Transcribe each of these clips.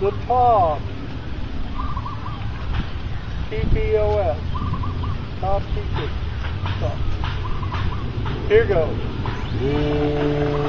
the top. TPOS. Top secret. Here goes.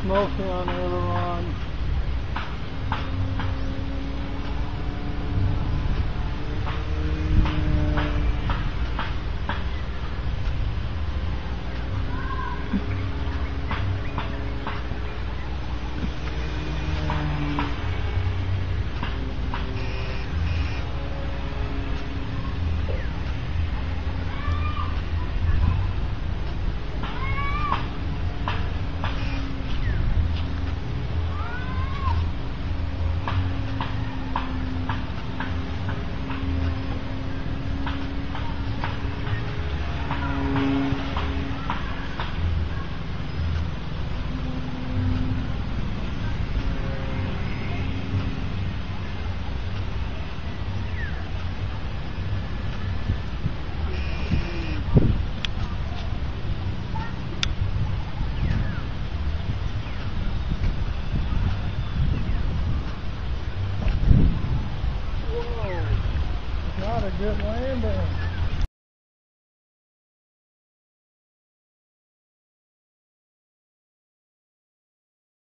Smoking on aileron. Good landing.